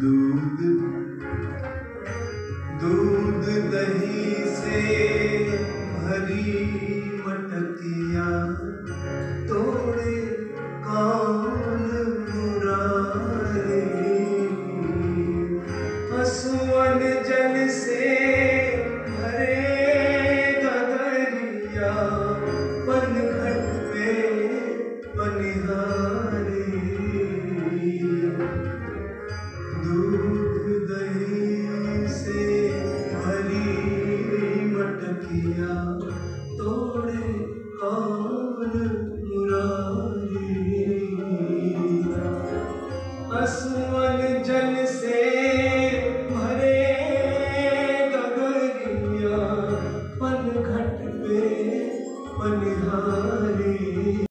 दूध दूध दही से भरी मटकिया तोड़े कौन मुराद? when we gone.